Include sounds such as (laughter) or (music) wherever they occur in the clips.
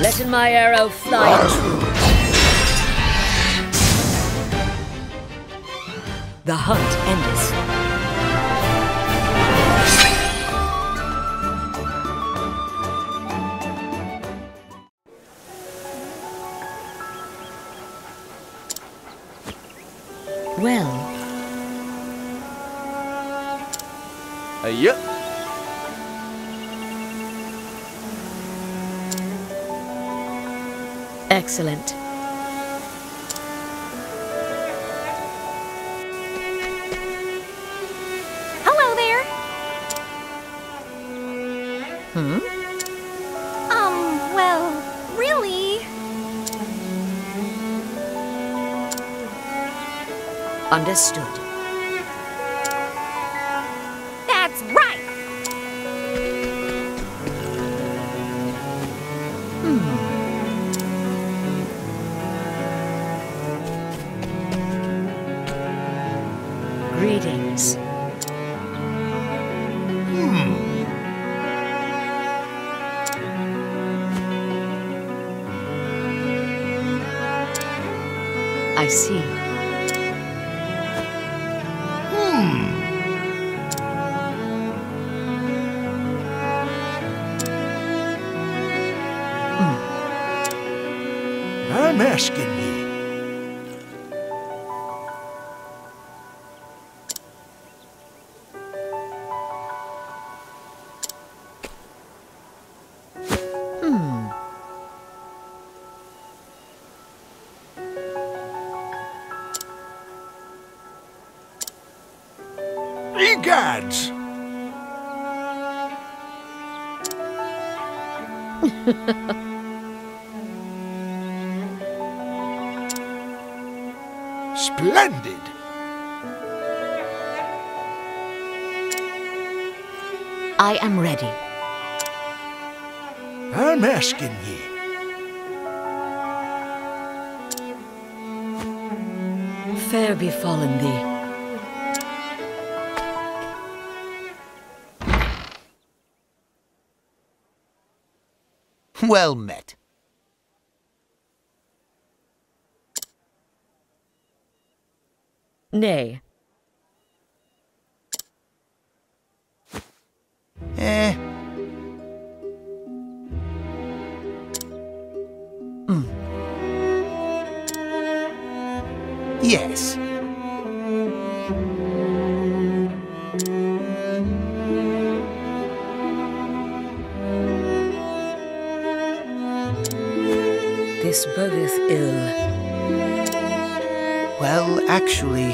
Letting my arrow fly. The hunt endeth. Well, Uh, yep. Excellent. Hello there. Hmm? Um, well, really? Understood. (laughs) Splendid! I am ready. I'm asking ye. Fair befallen thee. Well met. Nay, Eh. Yes. Ill. Well, actually,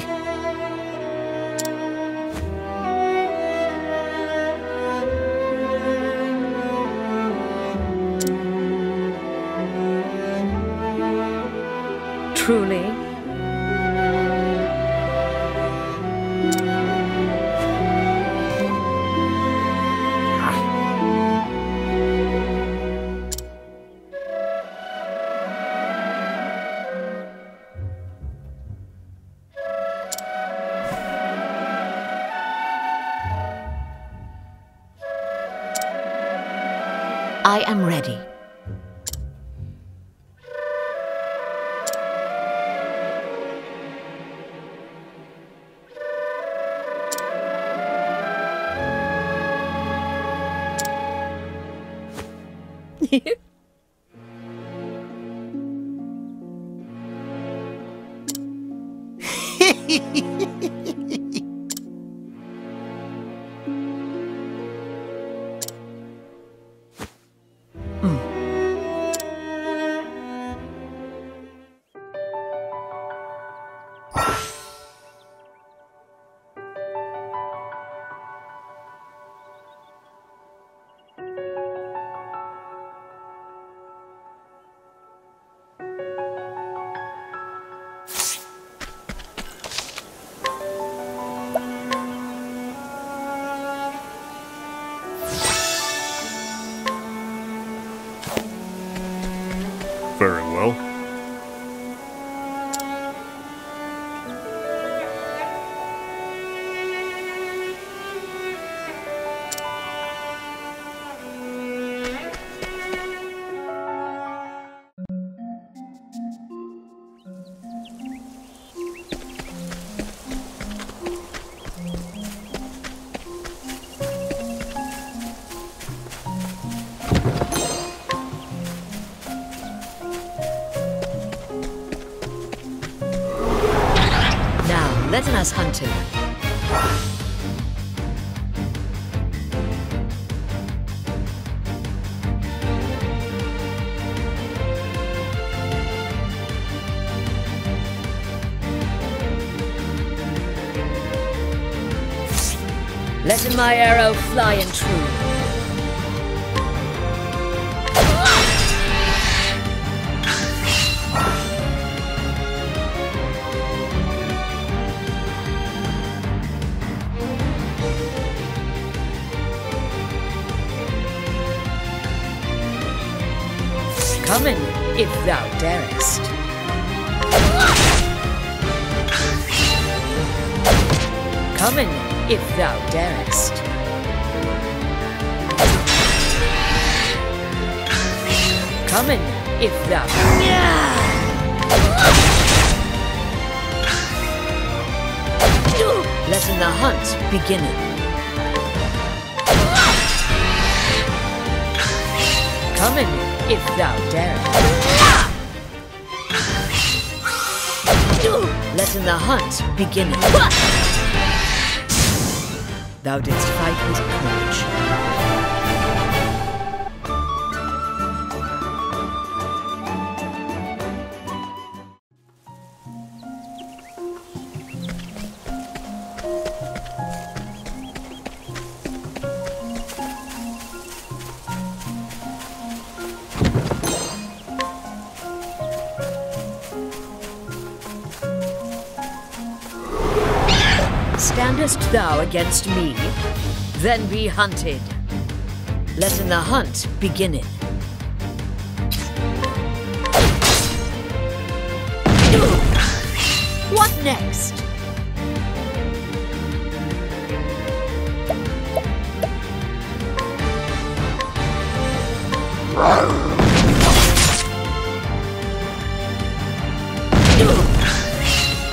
arrow fly and true. Come in, if thou darest. Come in, if thou darest. Come in, if thou. Letting the hunt. Come in, if thou darest. Letting the hunt beginneth. Thou didst fight with courage. Against me? Then be hunted. Letting the hunt beginneth. What next?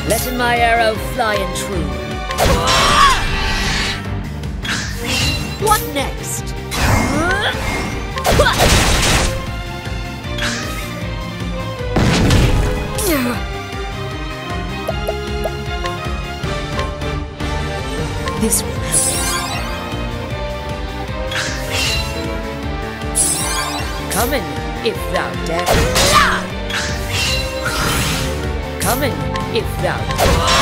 Letting my arrow fly and true. What next? This will help. Come in, if thou dare. Come in, if thou dare.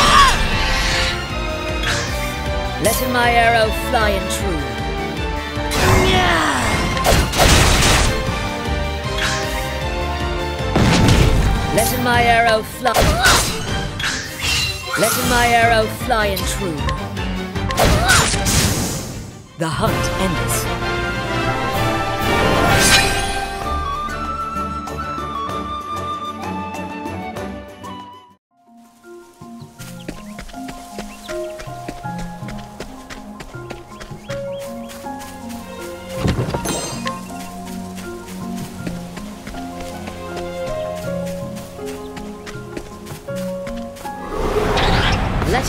Letting my arrow fly and true. Letting my arrow fly. Letting my arrow fly and true. The hunt ends.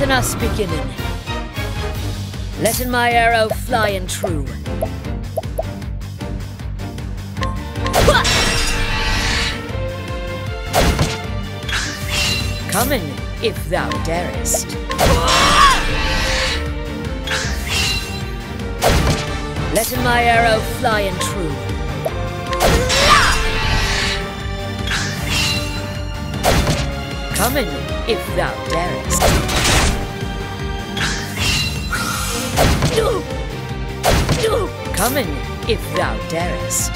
Letting us beginning. Letting my arrow fly and true. Come in, if thou darest. Letting my arrow fly and true. Come in, if thou darest. Come in, if thou darest.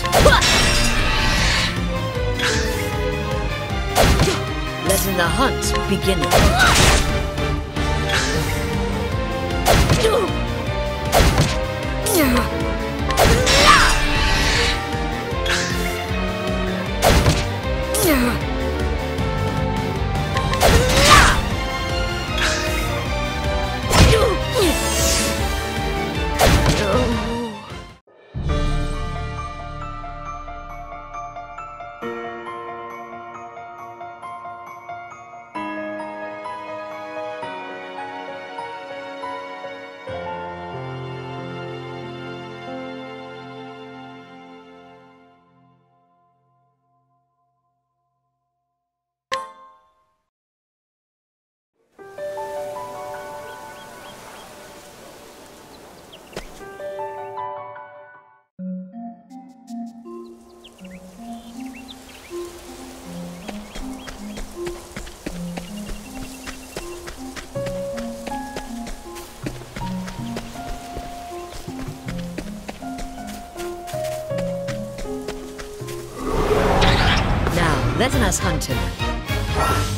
Letting the hunt begin. Yeah. Let us hunt him.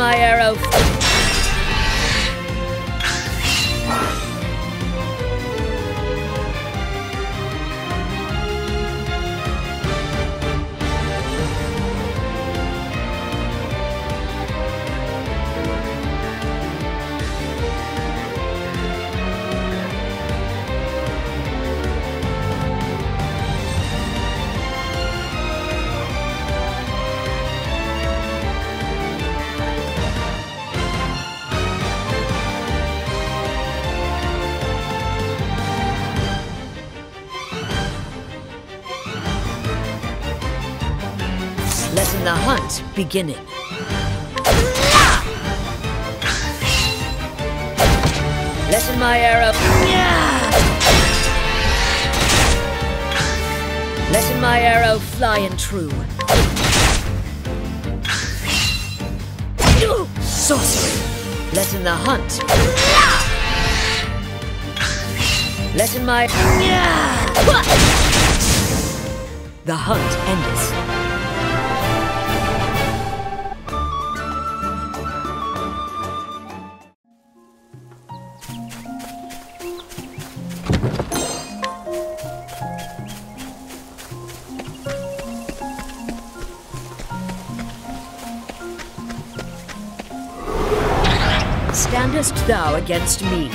My arrow. Beginning. Letting my arrow. Letting my arrow fly and true. Sorcery. Letting the hunt. Letting my. The hunt endeth. Thou against me?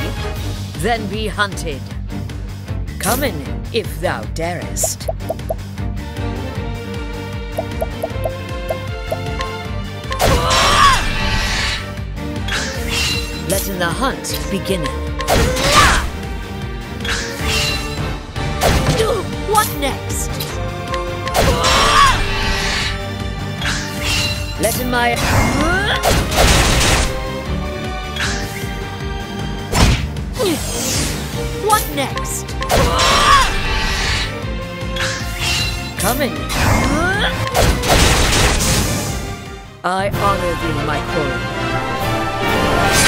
Then be hunted. Come in, if thou darest. Letting the hunt begin. What next? Letting my. Next? Coming. I honor thee, my quarry.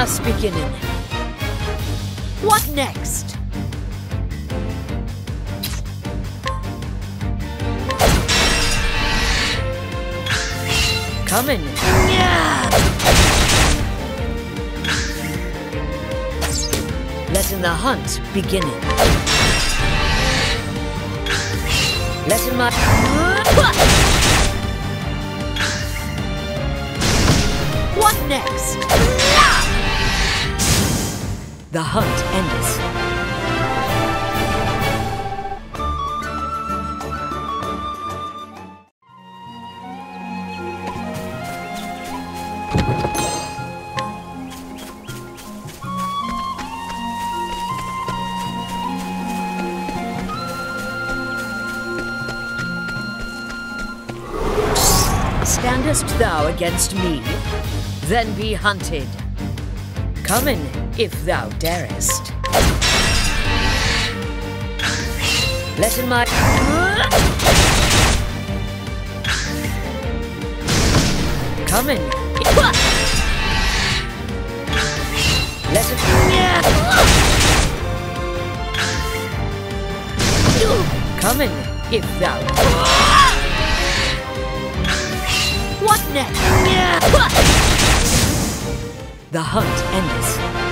Us beginning. What next? Coming. Letting the hunt beginning. Letting my. What next? The hunt endeth. Standest thou against me? Then be hunted. Come in, if thou darest. Letting my. Come in. Let it. Come in, if thou. What next? The hunt endeth.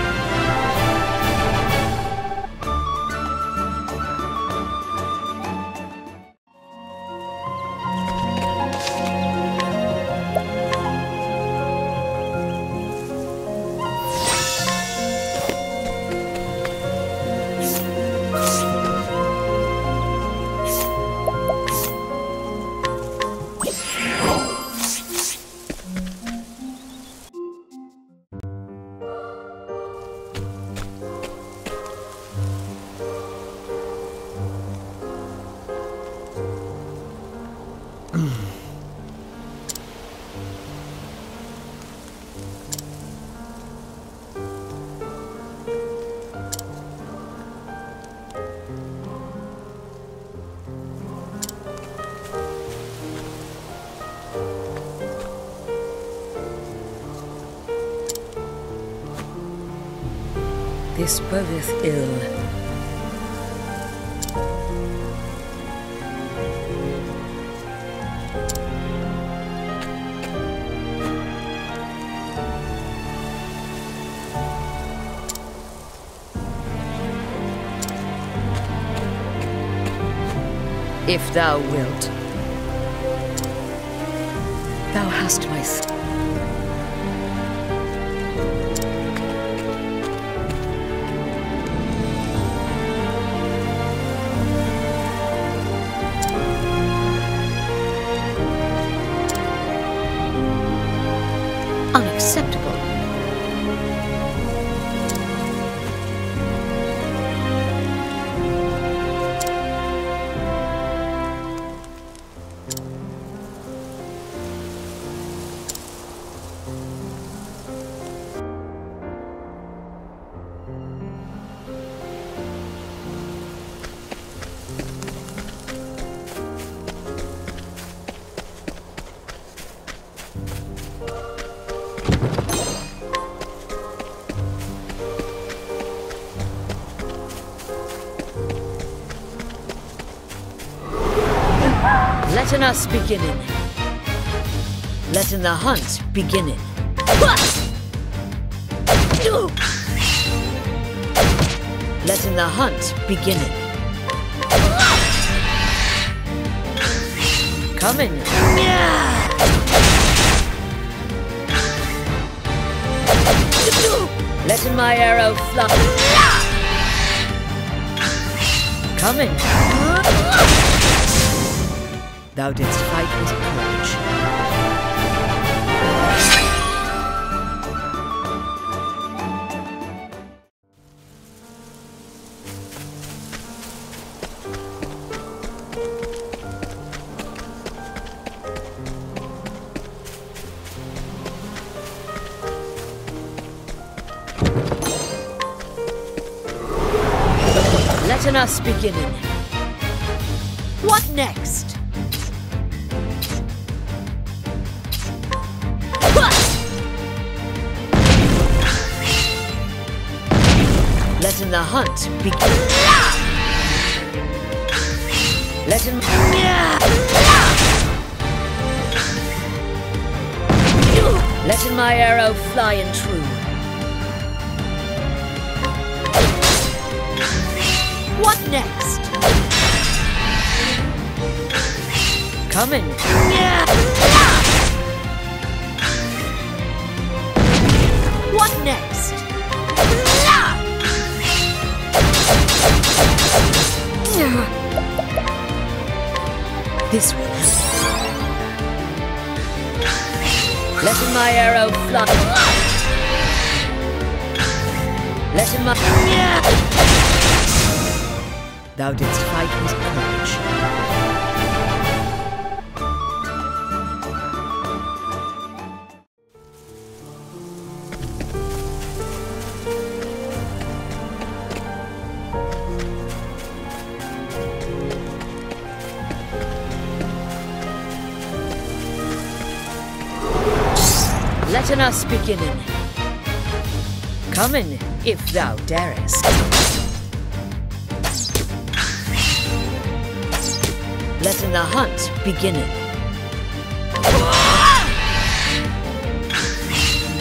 This bodeth ill. If thou wilt. Unacceptable. Letting us beginning. Letting the hunt beginning. Letting the hunt beginning. Coming. Letting my arrow fly. Coming. Thou didst fight with courage. Letting us beginning. What next? Letting the hunt begin. Letting. Letting my arrow fly and true. What next? Coming. What next? This way. Letting my arrow fly. Letting my. Thou didst fight with courage. Us beginning. Coming, if thou darest. Letting the hunt beginning.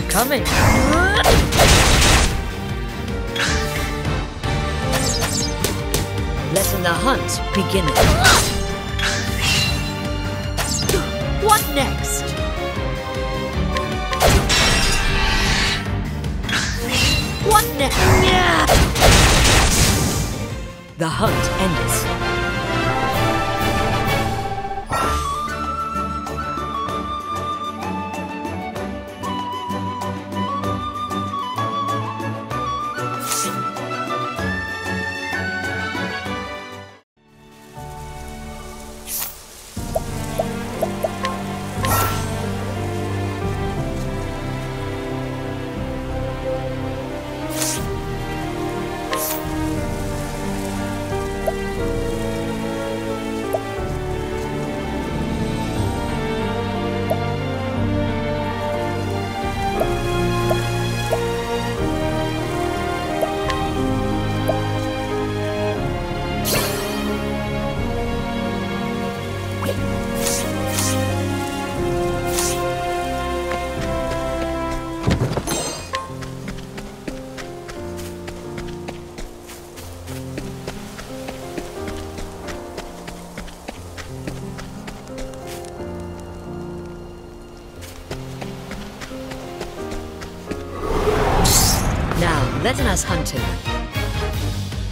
Coming. Letting the hunt beginning. The hunt endeth.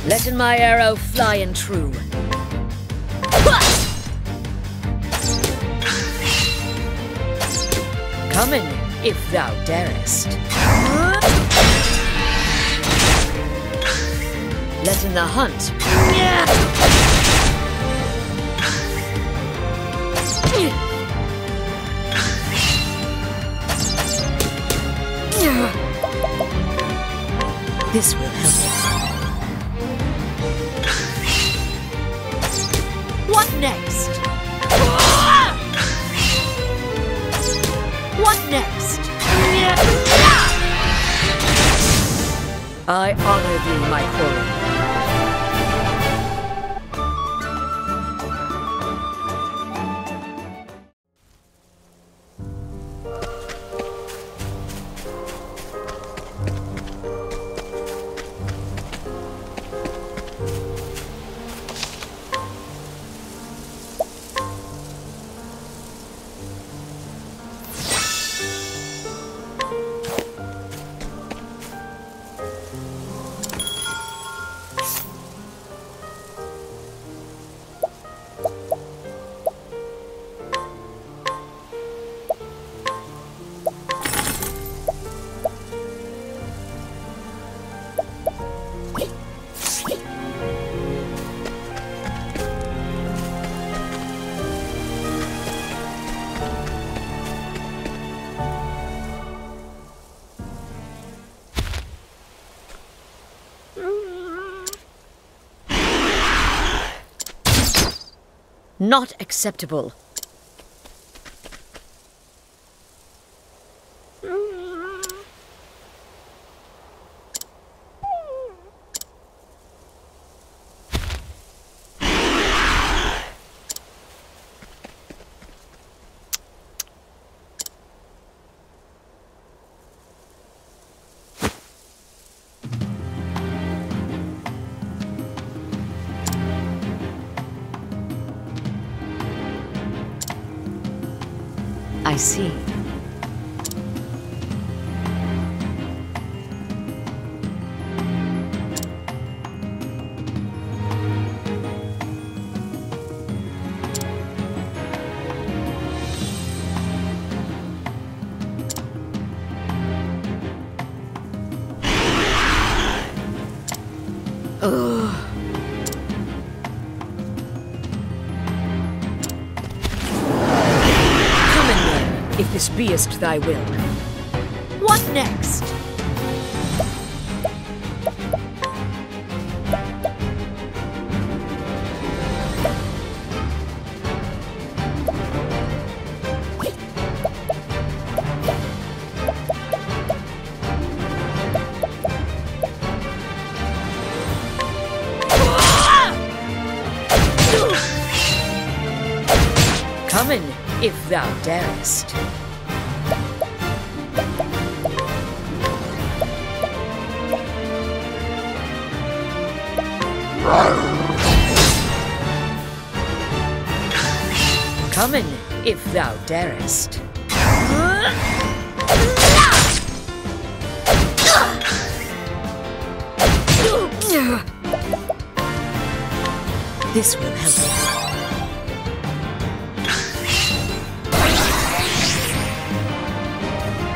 Letting my arrow fly and true. Coming, if thou darest. Letting the hunt. This will help. What next? What next? I honor thee, my quarry. Not acceptable. I see. Thy will.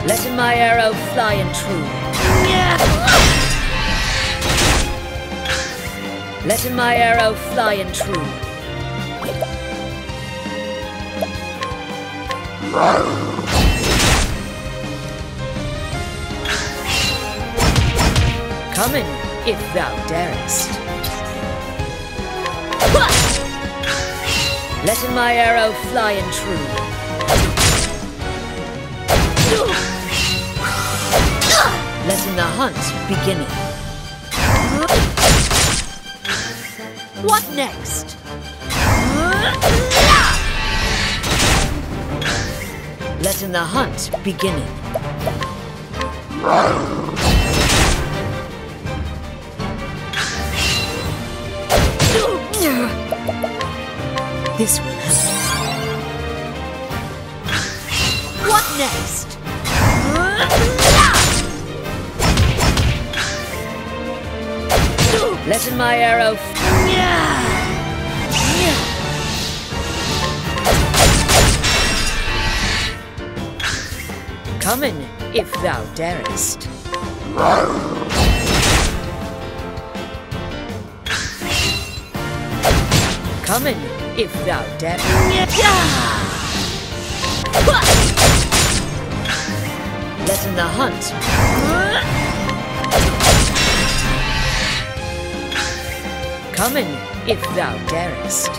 Letting my arrow fly and true. Letting my arrow fly and true. Come in, if thou darest. Letting my arrow fly and true. The hunt beginning. What next? Letting the hunt beginning. This will my arrow. Come in, if thou darest. Come in, if thou darest. Let in the hunt. Come in, if thou darest.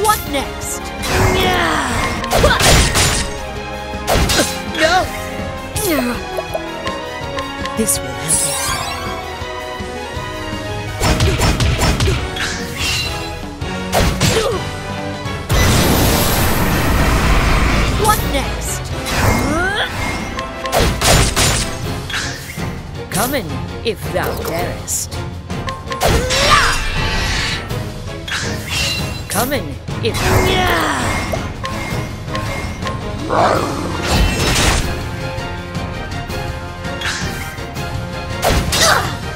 What next? No! This will In, if thou darest. Come in, if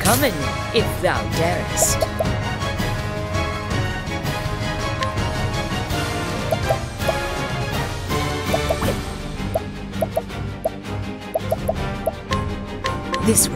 Come in, if thou darest. This will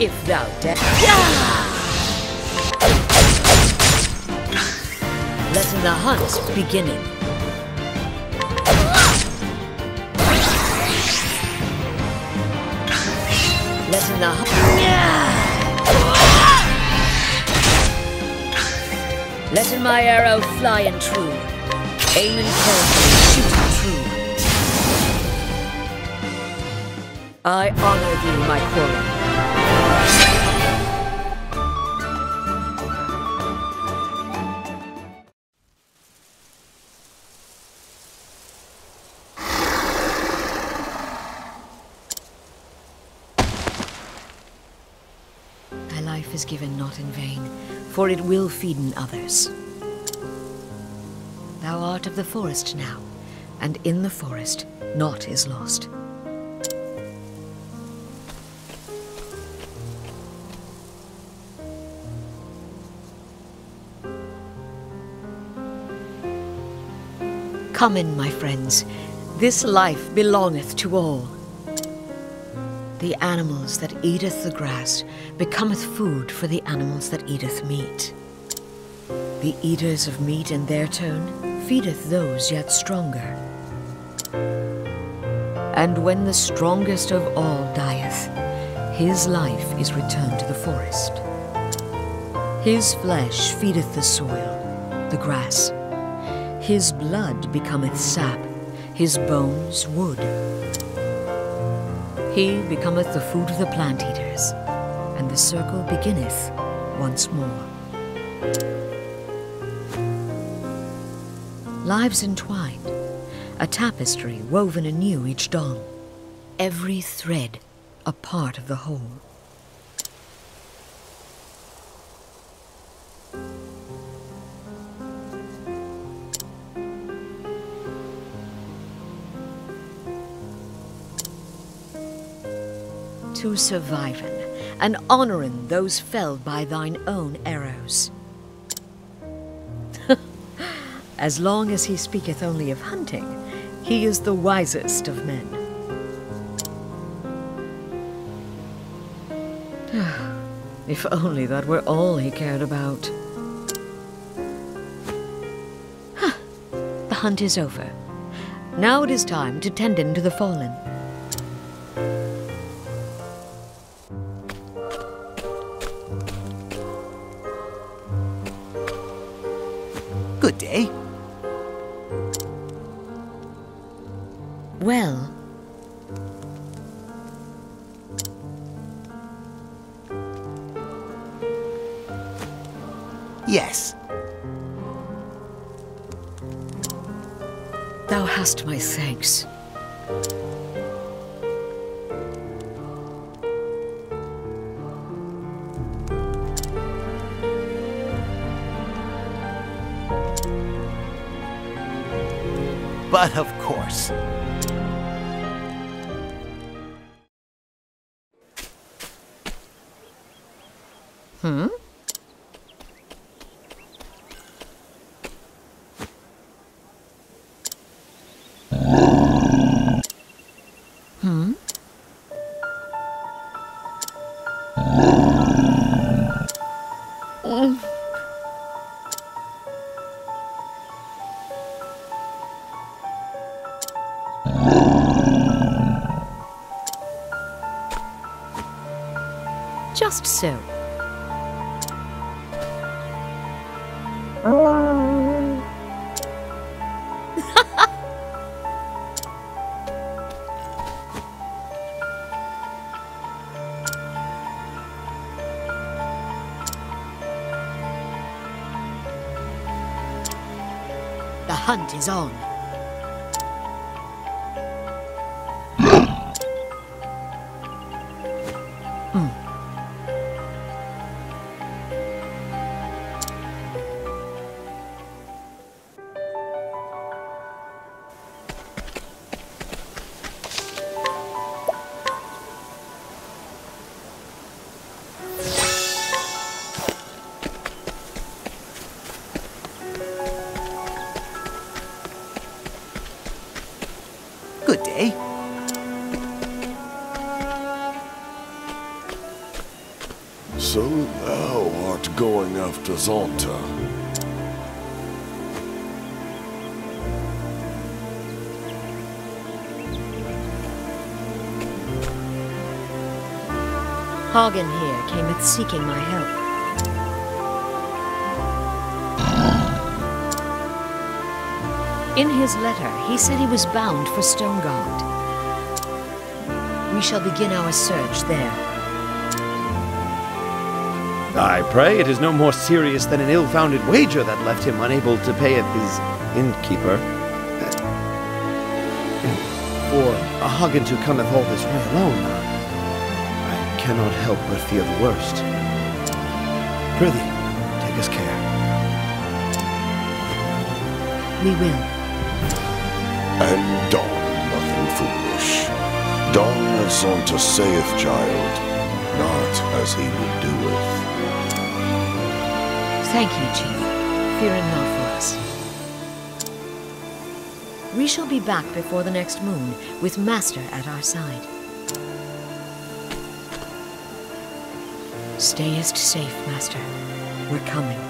If thou darest. Letting the hunt beginning. Letting the hunt. Letting my arrow fly and true. Aiming carefully, shooting true. I honor thee, my quarry. For it will feeden others. Thou art of the forest now, and in the forest naught is lost. Come in, my friends. This life belongeth to all. The animals that eateth the grass becometh food for the animals that eateth meat. The eaters of meat in their turn feedeth those yet stronger. And when the strongest of all dieth, his life is returned to the forest. His flesh feedeth the soil, the grass. His blood becometh sap, his bones wood. He becometh the food of the plant eaters, and the circle beginneth once more. Lives entwined, a tapestry woven anew each dawn, every thread a part of the whole. To surviving and honouring those felled by thine own arrows. (laughs) as long as he speaketh only of hunting, he is the wisest of men. (sighs) if only that were all he cared about. (sighs) The hunt is over. Now it is time to tend in to the fallen. But of Just so. (laughs) The hunt is on. Hagen here came cameth seeking my help. In his letter, he said he was bound for Stonegard. We shall begin our search there. I pray it is no more serious than an ill-founded wager that left him unable to pay at his innkeeper. For a Hagen to cometh all this way alone, I cannot help but fear the worst. Prithee, take us care. We will. And don nothing foolish. Don as Z'aanta saith, child, not as he would doeth. Thank you, Chief. Fearing not for us. We shall be back before the next moon, with Master at our side. Stayest safe, Master. We're coming.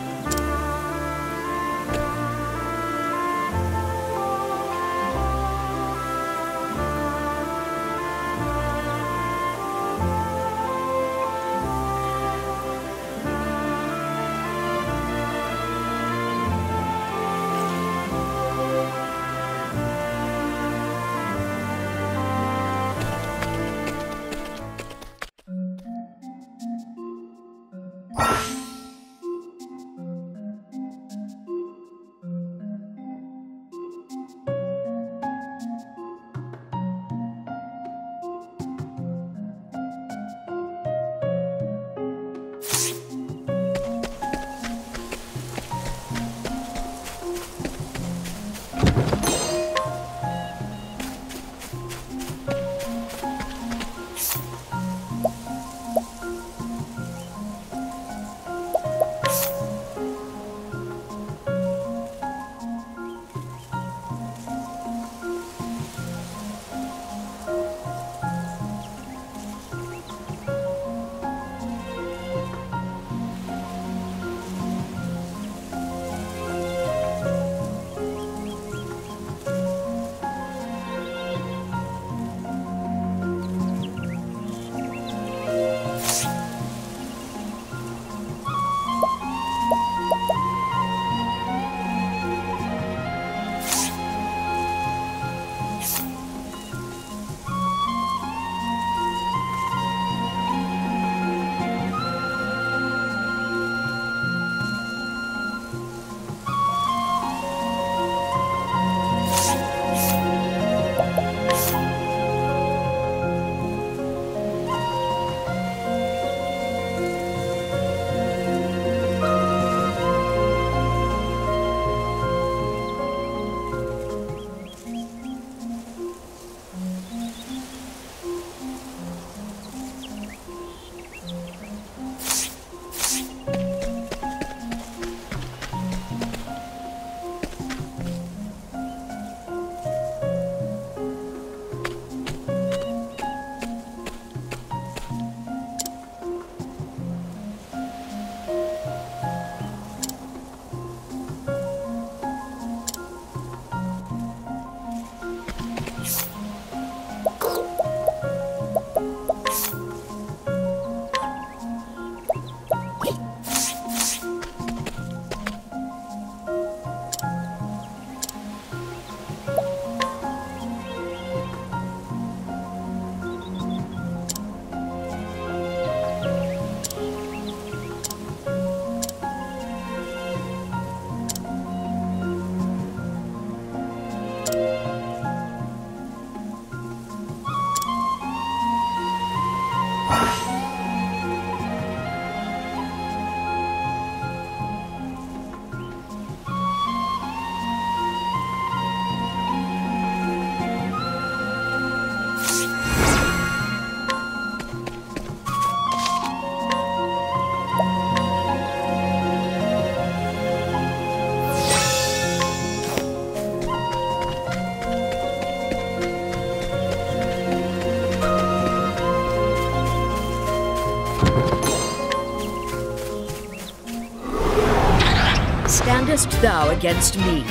Thou against me?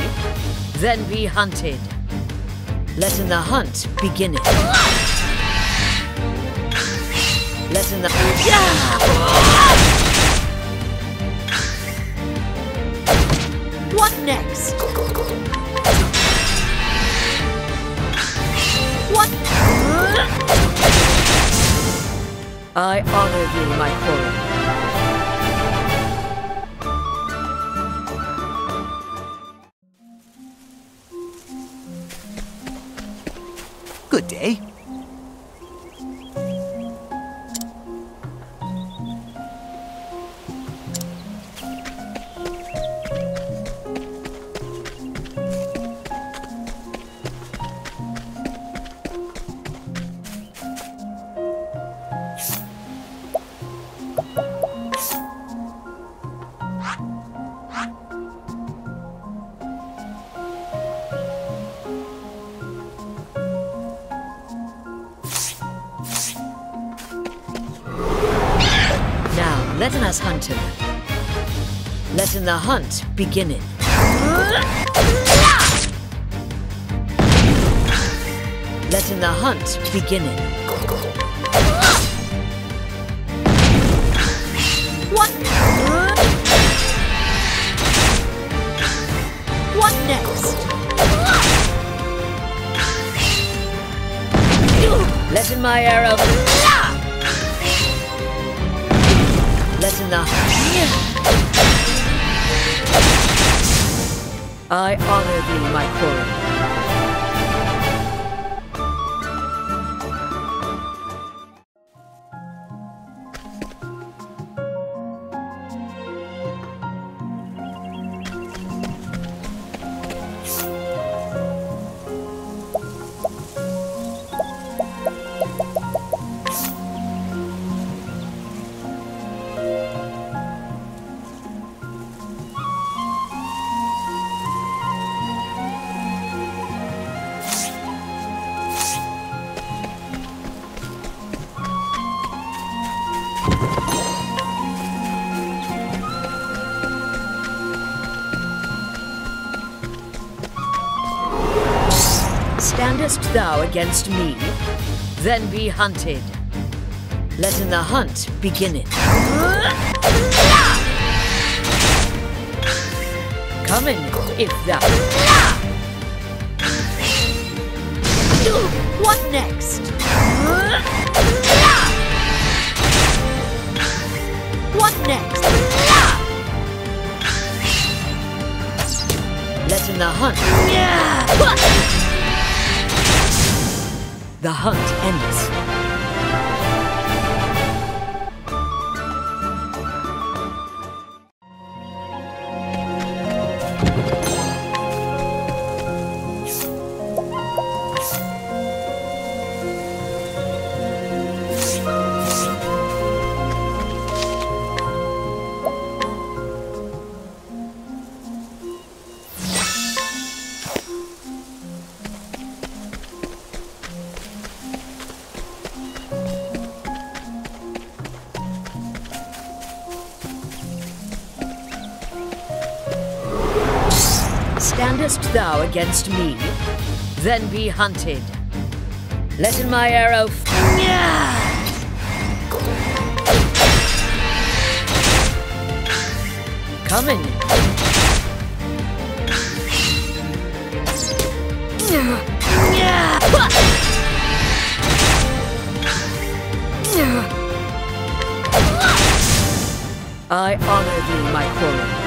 Then be hunted. Letting the hunt begin it. Letting the... Yeah! What next? What? I honor thee, my quarry. Letting us hunt him. Letting the hunt begin it. Letting the hunt begin it. What? What next? Letting my arrow. I honor thee, my quarry. Standest thou against me? Then be hunted. Letting the hunt begin it. Coming, if thou. What next? What next? Letting the hunt. The hunt ends. Against me? Then be hunted. Letting my arrow. Coming. I honor thee, my quarry.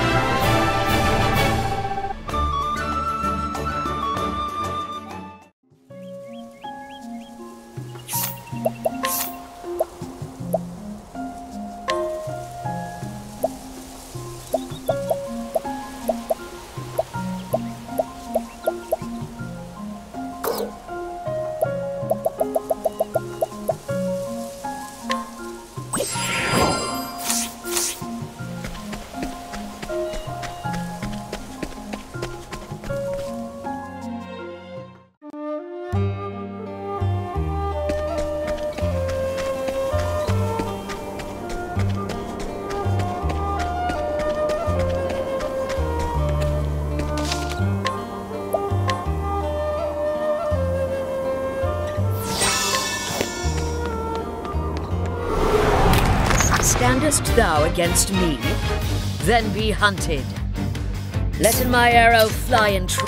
Thou against me? Then be hunted. Letting my arrow fly in tr-